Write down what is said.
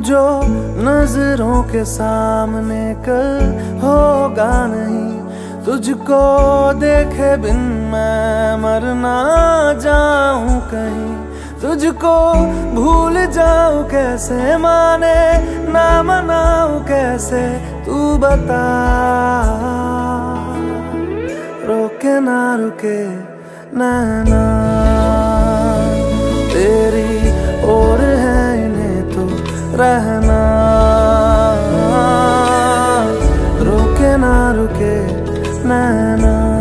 जो नज़रों के सामने कल होगा नहीं, तुझको देखे बिन मैं मरना जाऊँ कहीं। तुझको भूल जाऊँ कैसे, माने ना मनाऊं कैसे, तू बता। रोके ना, रुके, नैना। रहना। रुके ना रुके नैना।